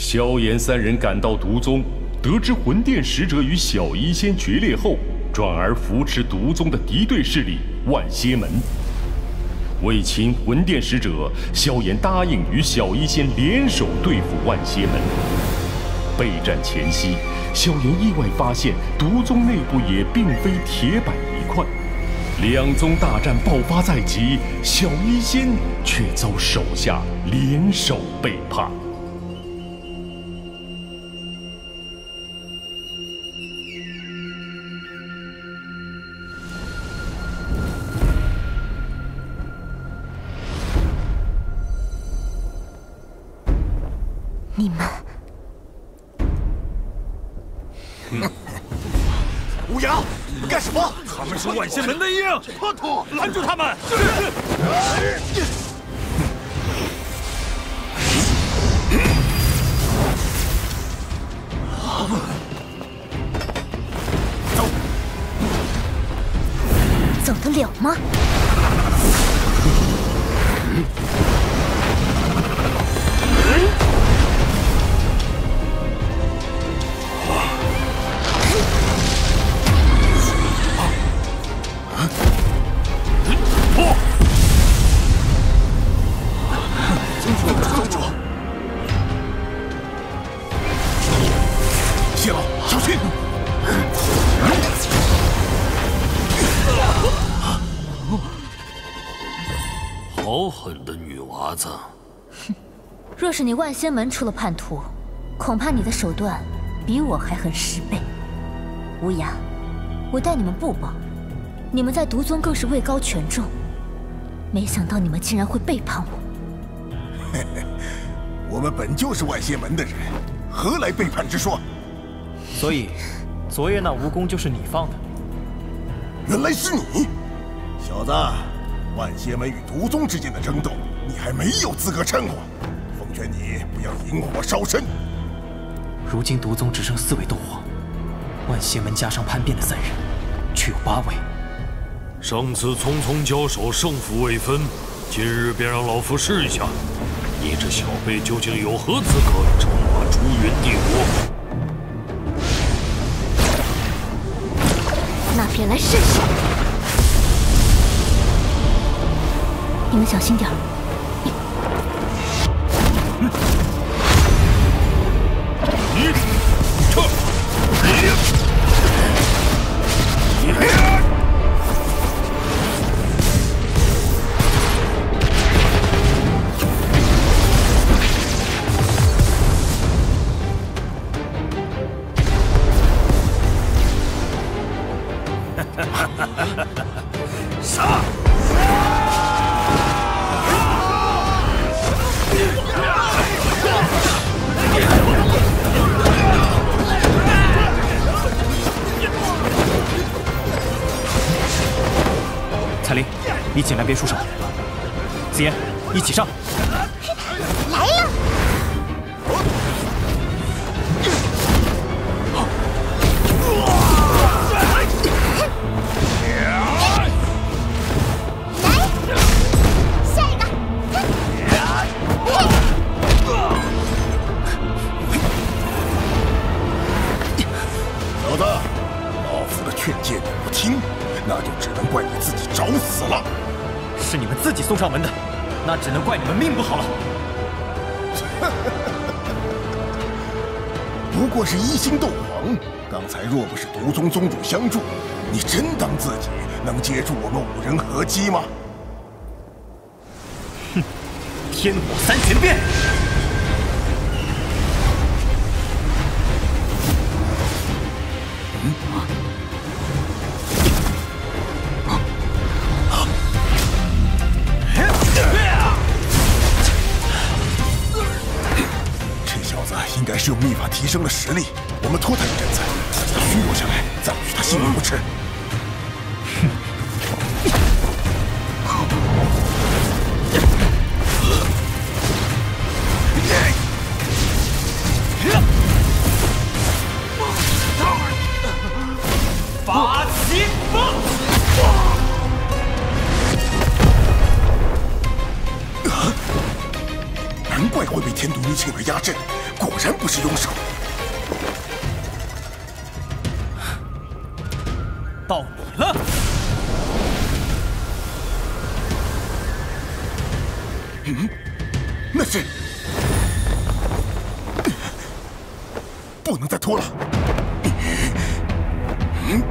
萧炎三人赶到毒宗，得知魂殿使者与小医仙决裂后，转而扶持毒宗的敌对势力万邪门。为擒魂殿使者，萧炎答应与小医仙联手对付万邪门。备战前夕，萧炎意外发现毒宗内部也并非铁板一块，两宗大战爆发在即，小医仙却遭手下联手背叛。破土，拦住他们！好狠的女娃子！哼 若是你万仙门出了叛徒，恐怕你的手段比我还狠十倍。无涯，我待你们不薄，你们在毒宗更是位高权重，没想到你们竟然会背叛我。我们本就是万仙门的人，何来背叛之说？所以，昨夜那蜈蚣就是你放的？原来是你，小子！万邪门与毒宗之间的争斗，你还没有资格掺和。奉劝你不要引火烧身。如今毒宗只剩四位斗皇，万邪门加上叛变的三人，却有八位。上次匆匆交手，胜负未分，今日便让老夫试一下，你这小辈究竟有何资格称霸朱云帝国？那便来试试。你们小心点儿。杀！铃，你进来别出手。紫嫣，一起上。才若不是毒宗宗主相助，你真当自己能接住我们五人合击吗？哼天火三玄变！这小子应该是用秘法提升了实力，我们拖他一阵子，等他虚弱下来，再与他性命不迟。嗯，那是不能再拖了。嗯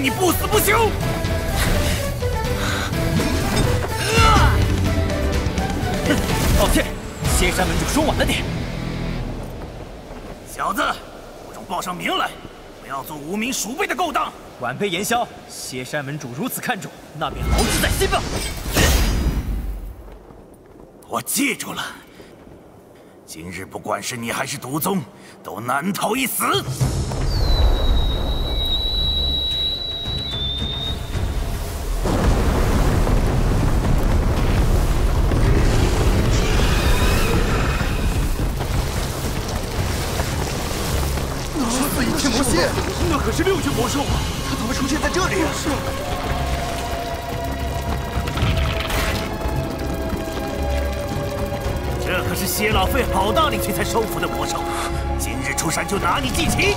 你不死不休！抱歉，仙山门主说晚了点。小子，我中报上名来，不要做无名鼠辈的勾当。晚辈严萧，仙山门主如此看重，那便牢记在心吧。我记住了，今日不管是你还是独宗，都难逃一死。魔兽啊！他怎么出现在这里？是。这可是谢老费好大力气才收服的魔兽，今日出山就拿你祭旗。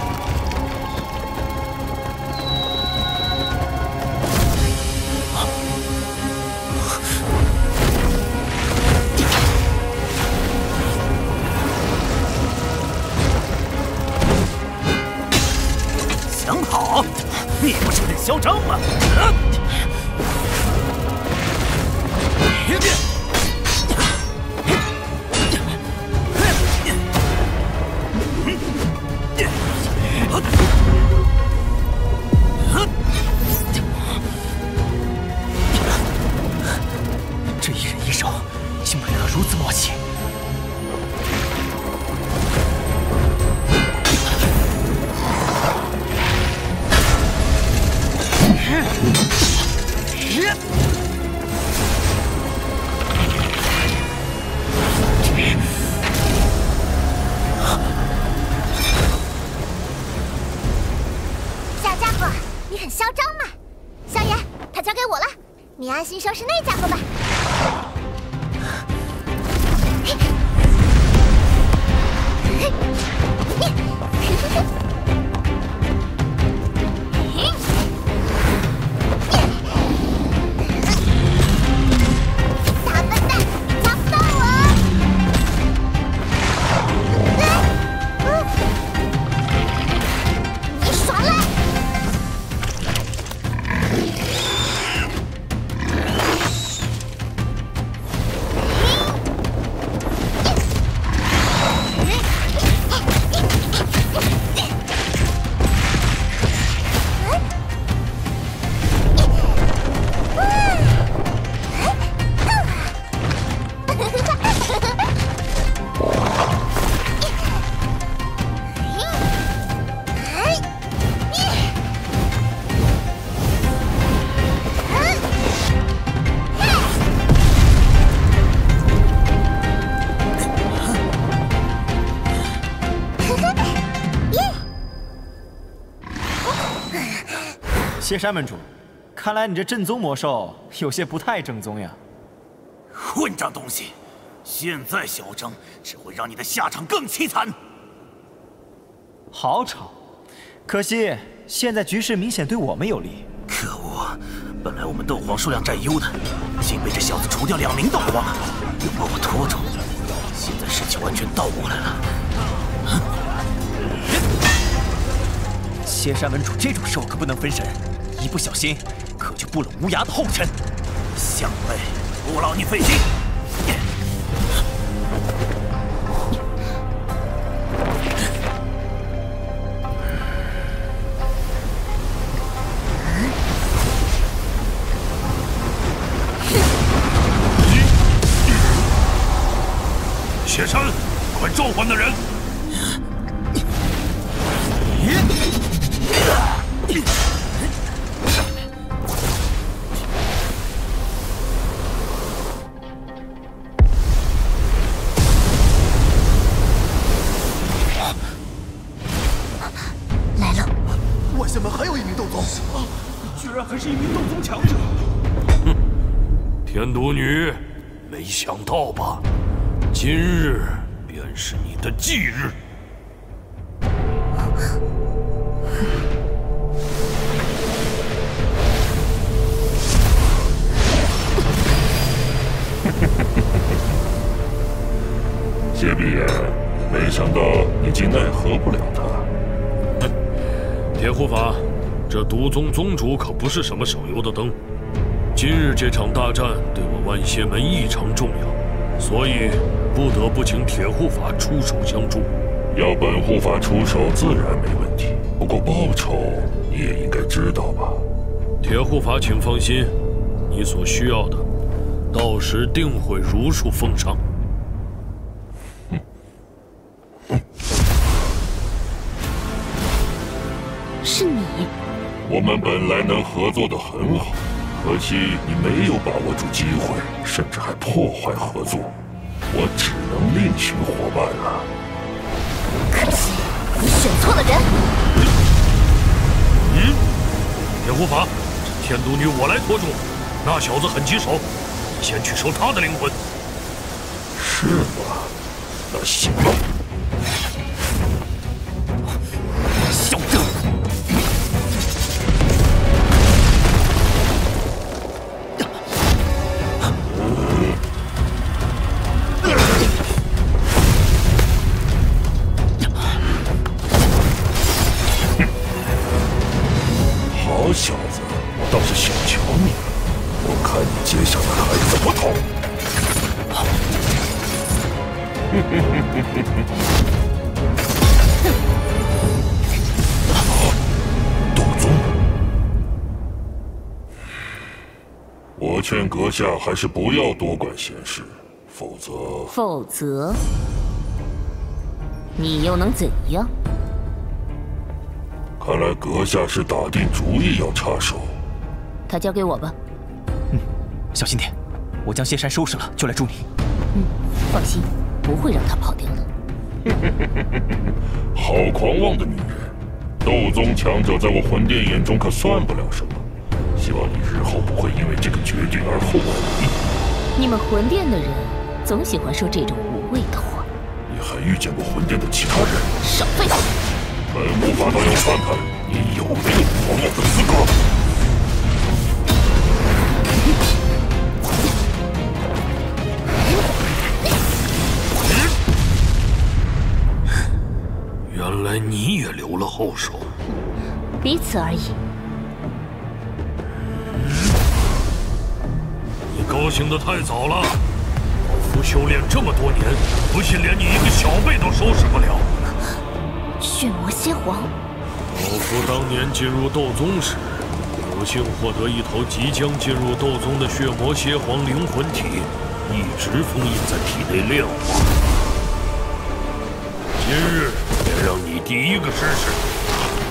嚣张吗？别变！安心收拾那家伙吧。谢山门主，看来你这正宗魔兽有些不太正宗呀。混账东西！现在嚣张，只会让你的下场更凄惨。好吵，可惜现在局势明显对我们有利。可恶！本来我们斗皇数量占优的，竟被这小子除掉两名斗皇，又把我拖住。现在事情完全倒过来了。邪山门主这种事可不能分神，一不小心可就步了无涯的后尘。向背，不劳你费心。雪山，快召唤那人！一名斗宗，居然还是一名斗宗强者！哼，天毒女，没想到吧？今日便是你的忌日。谢碧言，没想到你竟奈何不了他。哼，铁护法，这毒宗宗主可不是什么省油的灯。今日这场大战对我万仙门异常重要，所以不得不请铁护法出手相助。要本护法出手，自然没问题。不过报酬你也应该知道吧？铁护法，请放心，你所需要的，到时定会如数奉上。我们本来能合作的很好，可惜你没有把握住机会，甚至还破坏合作，我只能另寻伙伴了。可惜你选错了人。嗯，铁护法，这天毒女我来拖住，那小子很棘手，你先去收他的灵魂。是吗？那行吧。阁下还是不要多管闲事，否则……否则，你又能怎样？看来阁下是打定主意要插手。他交给我吧。嗯，小心点，我将仙山收拾了就来助你。嗯，放心，不会让他跑掉的。好狂妄的女人！斗宗强者在我魂殿眼中可算不了什么。日后不会因为这个决定而后悔。你们魂殿的人总喜欢说这种无谓的话。你还遇见过魂殿的其他人？少废话！本无法倒要看看你有没有狂妄的资格。原来你也留了后手，彼此而已。高兴的太早了，老夫修炼这么多年，不信连你一个小辈都收拾不了。血魔蝎皇，老夫当年进入斗宗时，有幸获得一头即将进入斗宗的血魔蝎皇灵魂体，一直封印在体内炼化。今日便让你第一个试试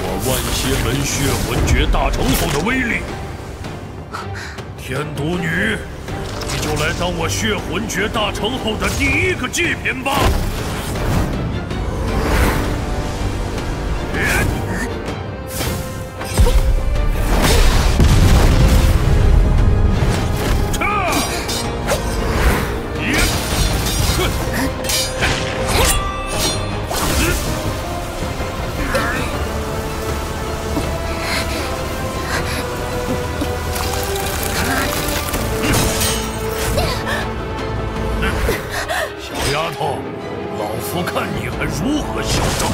我万邪门血魂诀大成后的威力。天毒女，就来当我血魂诀大成后的第一个祭品吧！老夫看你还如何嚣张！